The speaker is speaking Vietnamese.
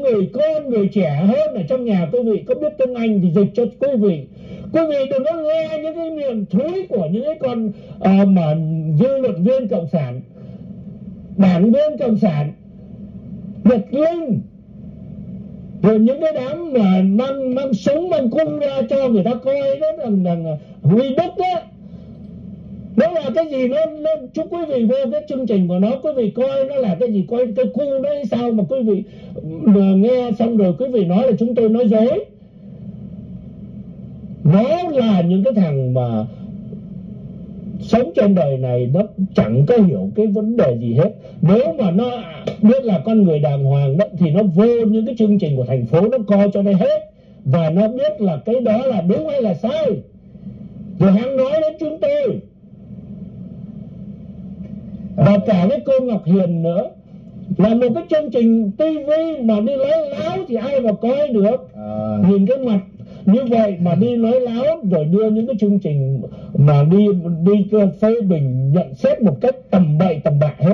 người con người trẻ hơn ở trong nhà quý vị. Có biết tiếng Anh thì dịch cho quý vị. Quý vị đừng có nghe những cái miệng thúi của những cái con uh, mà dư luận viên cộng sản đảng viên cộng sản Việt linh rồi những cái đám mà mang mang súng mang cung ra cho người ta coi đó rằng rằng huy đức đó đó là cái gì? Nó, nó chúc quý vị vô cái chương trình của nó quý vị coi nó là cái gì? Coi cái khu đấy sao mà quý vị mà nghe xong rồi quý vị nói là chúng tôi nói dối. Nó là những cái thằng mà sống trên đời này nó chẳng có hiểu cái vấn đề gì hết. Nếu mà nó biết là con người đàng hoàng đó thì nó vô những cái chương trình của thành phố nó coi cho đây hết. Và nó biết là cái đó là đúng hay là sai. Rồi hắn nói đến chúng tôi và cả cái cô Ngọc Hiền nữa. Là một cái chương trình tivi mà đi lấy láo thì ai mà coi được. À. nhìn cái mặt như vậy mà đi nói láo rồi đưa những cái chương trình mà đi đi phê bình nhận xét một cách tầm bậy tầm bạ hết